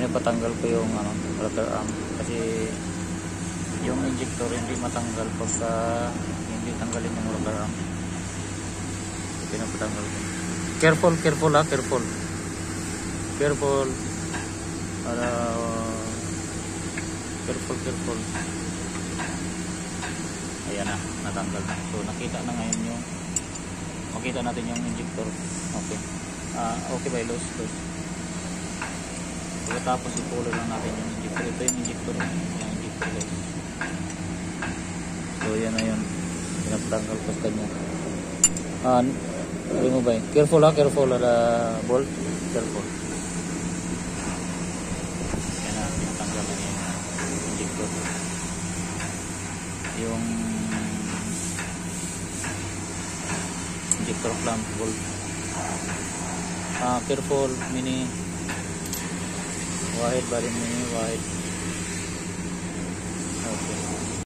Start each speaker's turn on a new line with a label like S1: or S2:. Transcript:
S1: pinapatanggal ko yung ano, rubber arm. Kasi yung injector hindi matanggal pagka hindi tanggalin yung rubber arm. Pinapatanggal ko. Careful careful ha careful. Careful. Para careful careful. Ayan na natanggal. Na so nakita na ngayon yung makita natin yung injector. Okay. Ah okay ba los? Los pagkatapos ipulo lang natin yung injector ito yung injector yung injector so yan na yun. Pinapatanggal sa kanya. Ah remove ba careful ha? Careful ada bolt. Careful. Yan na pinatanggal na yung injector yung injector clamp bolt. Ah careful mini वाहिद बारे में वाहिद